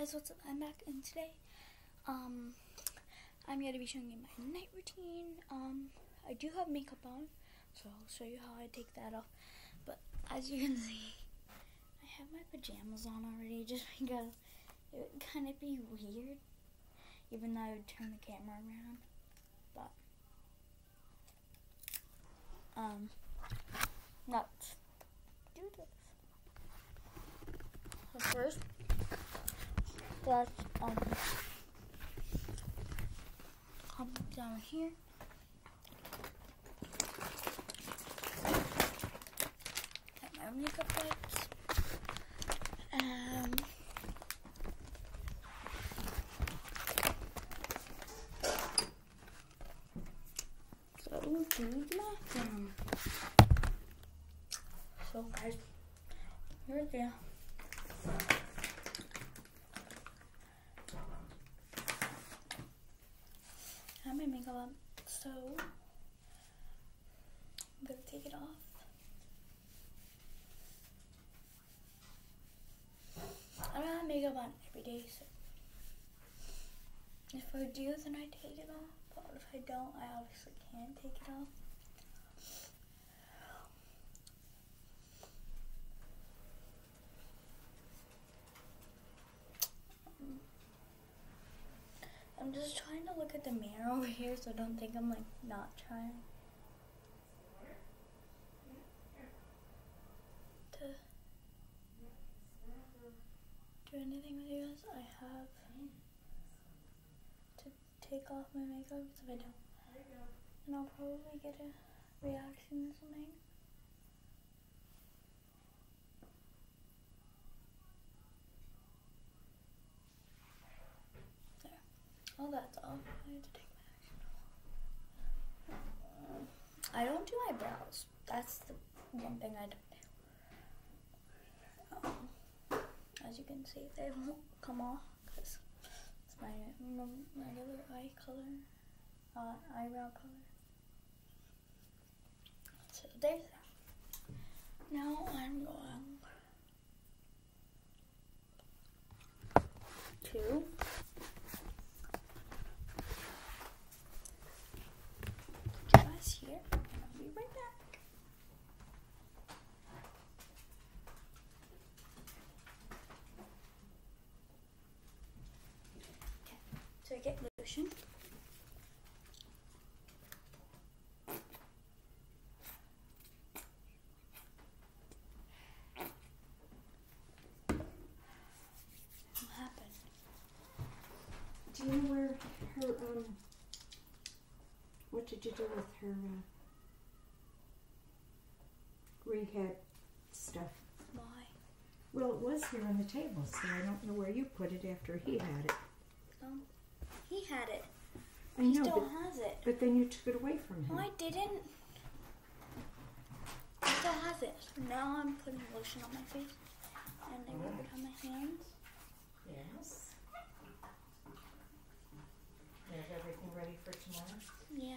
guys, what's up? I'm back and today um I'm gonna be showing you my night routine. Um I do have makeup on, so I'll show you how I take that off. But as you can see, I have my pajamas on already just because it would kinda be weird even though I would turn the camera around. But um let's do this. So first let's um come down here. My makeup wipes. Um so to the bathroom. So guys, here we go. I have my makeup on, so I'm gonna take it off. I don't have makeup on every day, so if I do, then I take it off. But if I don't, I obviously can't take it off. I'm just trying to look at the mirror over here so don't think I'm like not trying to do anything with you guys. I have to take off my makeup because if I don't, then I'll probably get a reaction or something. There. Oh, that's all. I need to take my. I don't do eyebrows. That's the one thing I don't do. Um, as you can see, they won't come off because it's my regular eye color, uh, eyebrow color. So there's that. Now I'm going to get us here. and I'll be right back. Okay, so I get lotion. What happened? Do you know where her, um, what did you do with her, uh, rehab stuff? Why? Well, it was here on the table, so I don't know where you put it after he had it. Um, he had it. I He know, still but, has it. but then you took it away from No, him. I didn't. He still has it. So now I'm putting lotion on my face and I rub it on my hands. Yes. You have everything ready for tomorrow? Yeah.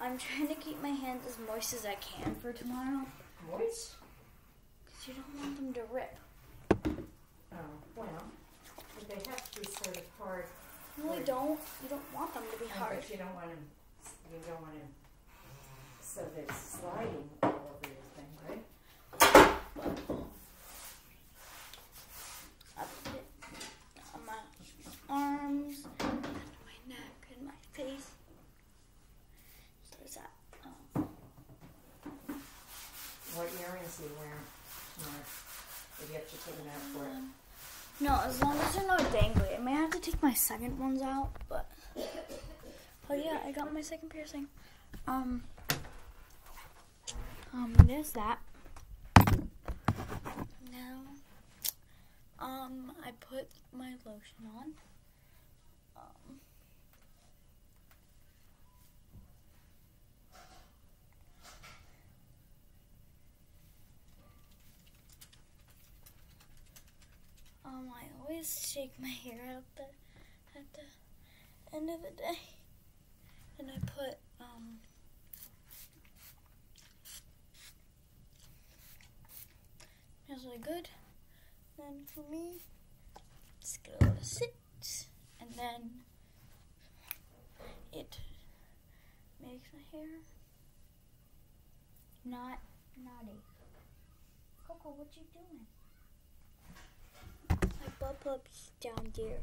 I'm trying to keep my hands as moist as I can for tomorrow Moist? because you don't want them to rip. Oh, well, but they have to be sort of hard. No, you don't. You don't want them to be Oh, hard. But you don't want them, you don't want them so it's sliding all over your thing, right? I put it on my arms, and my neck, and my face. So there's that. Um, What wearing tomorrow? Or do you have to take them out for it? Um, No, as long as they're not dangly. I may have to take my second ones out, but oh yeah, I got my second piercing. Um, um, there's that. Now, um, I put my lotion on. Um, Um, I always shake my hair out the, at the end of the day. And I put, um, smells really good. Then for me, Just get a little sit, and then it makes my hair not naughty. Coco, what you doing? Butt pup's down there.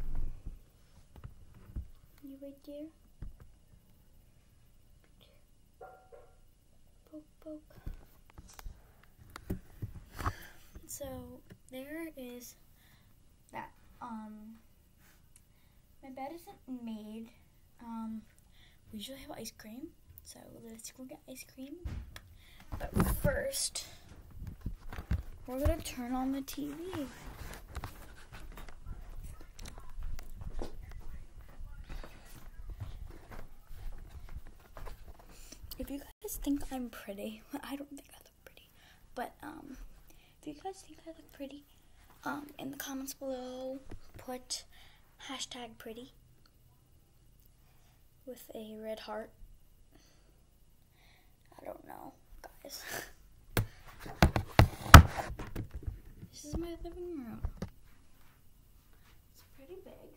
You right there? Poke, poke. So there is that. Um, my bed isn't made. Um, we usually have ice cream, so let's go get ice cream. But first, we're gonna turn on the TV. If you guys think I'm pretty, I don't think I look pretty, but um, if you guys think I look pretty, um, in the comments below, put hashtag pretty with a red heart. I don't know, guys. This is my living room. It's pretty big.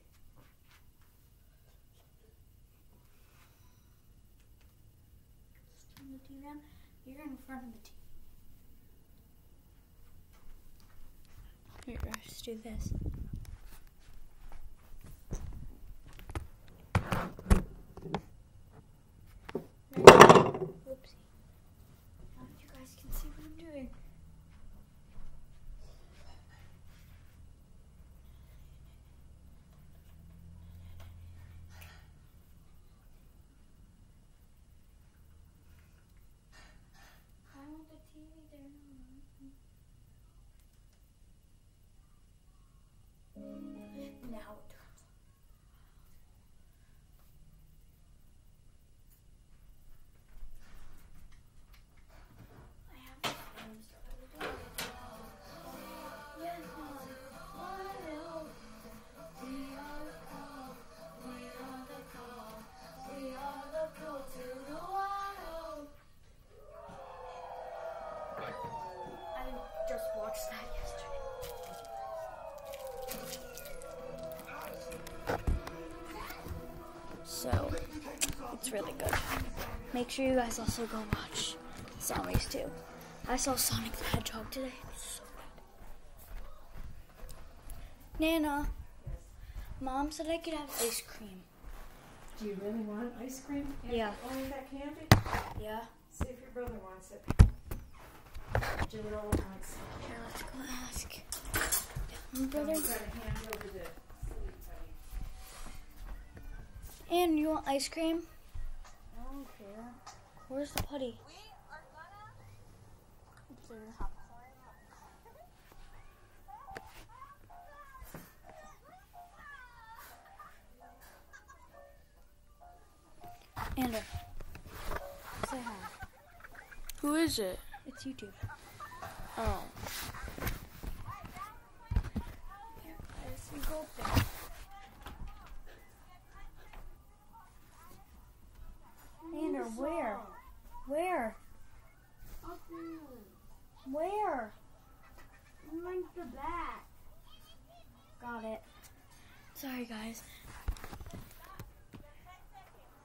Just the TV on. You're in front of the TV. Here, let's do this. Make sure you guys also go watch Zombies too. I saw Sonic the Hedgehog today. So good. Nana, Mom said I could have ice cream. Do you really want ice cream? Yeah. Only that candy? Yeah? See if your brother wants it. Wants it. Here, let's go ask. My brother. gonna hand over the sleep buddy. And you want ice cream? I don't care. Where's the putty? It's there. Ander. Say hi. Who is it? It's YouTube. Oh. Here, guys, you go up there. Ander, where? Where? Up there. Where? Like the back. Got it. Sorry, guys.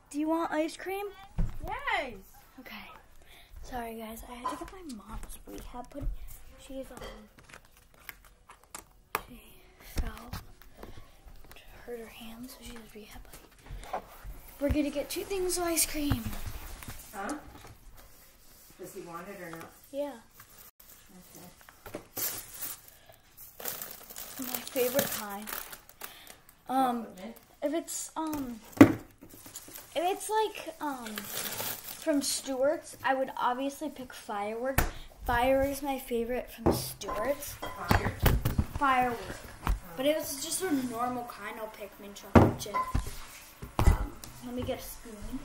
Do you want ice cream? Yes. Okay. Sorry, guys. I had to get my mom's rehab put. She's um. She fell, hurt her hand, so she's rehab buddy. We're gonna get two things of ice cream. Huh? Does he want it or not? Yeah. Okay. My favorite kind. Um, if it's um, if it's like um, from Stewart's, I would obviously pick firework. Firework is my favorite from Stewart's. Fire. Firework. But if it's just a normal kind, I'll pick mint chocolate chip. Um, let me get a spoon.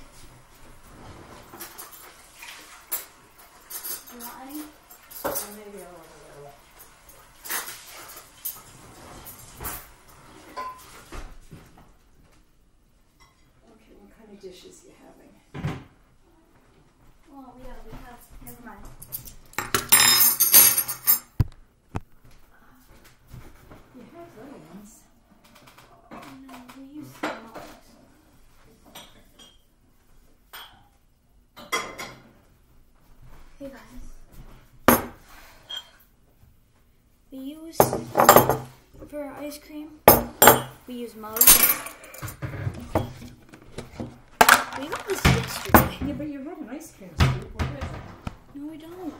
We use, for our ice cream, we use mugs. We got this yesterday. Yeah, but you're running ice cream, What is it? No, we don't.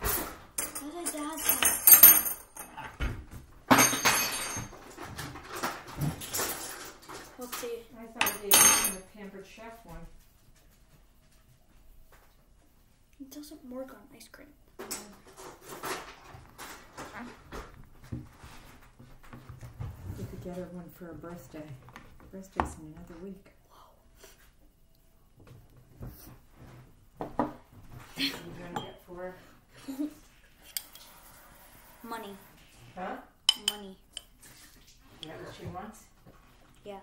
That's at Dad's house. Let's see. I thought we did the Pampered Chef one. Doesn't work on ice cream. You could get her one for her birthday. Birthday's in another week. What are you gonna get for her? Money. Huh? Money. Is that what she wants? Yeah.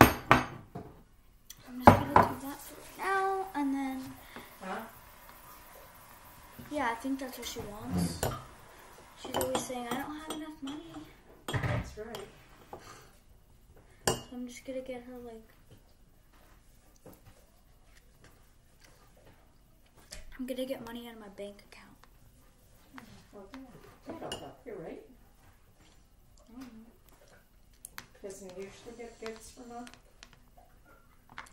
I'm just gonna do that for now, and then Huh? yeah, I think that's what she wants. She's always saying, "I don't have enough money," That's right. so I'm just gonna get her like. I'm gonna get money out of my bank account. Well, yeah. That'll help you, right? Mm-hmm. Doesn't he usually get gifts from her?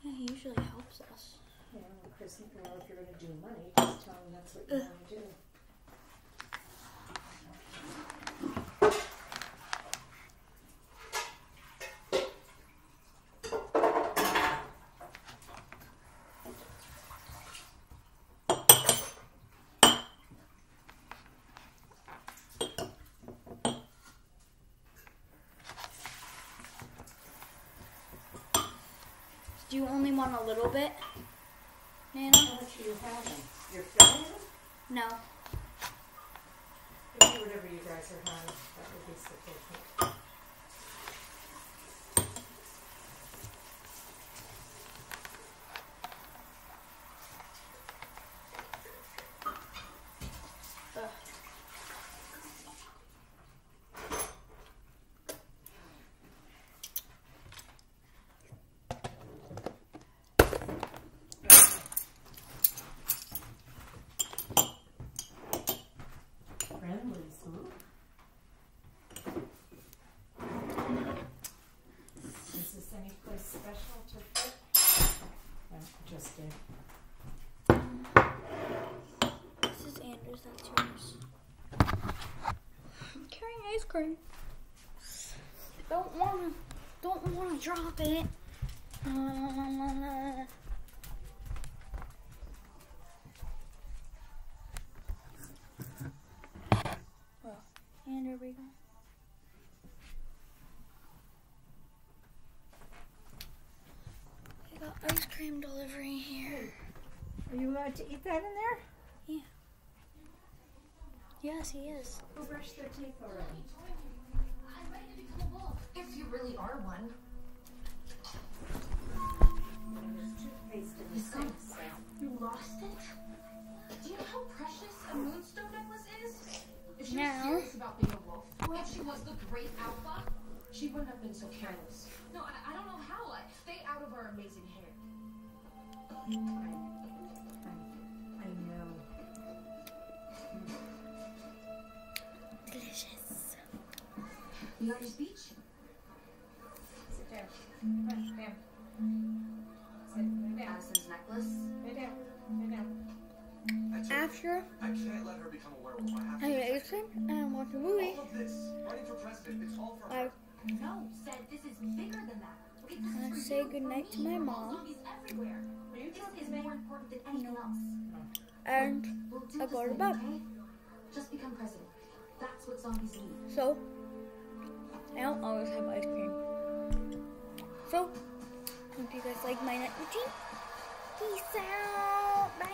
Yeah, he usually helps us. Yeah, well, Chris, you know, if you're gonna do money, just tell him that's what you wanna do. Do you only want a little bit, Nana? How much are you having? You're? No. Whatever you guys are having, that would be sufficient. Ugh. Friendly, huh? Is this any place special to fit? No. This is Andrew's, that's yours. I'm carrying ice cream. Don't wanna, don't wanna drop it. Uh, and we go. We got ice cream you allowed to eat that in there? Yeah. Yes, he is. Who brushed their teeth already? I'm ready to become a wolf. If you really are one. There's toothpaste in the Listen. sink, so. You lost it? Do you know how precious a moonstone necklace is? If she Now. was serious about being a wolf, if she was the great alpha, she wouldn't have been so careless. No, I, I don't know how. I, stay out of our amazing hair. Mm. You got your speech? Sit down. Come on, down. Sit, down. Addison's necklace. Lay down. Lay down. After I can't let her become a werewolf. I have to I ice cream and watch a movie, All of this, running for president, it's all for I her. No, said this is bigger than that. Okay, this I is for say you, for goodnight to my mom. Are you This is more important than anything No. else. and We'll do I go to bed. okay? Just become president. That's what zombies need. so I don't always have ice cream. So, hope you guys like my night routine. Peace out. Bye.